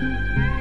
Bye.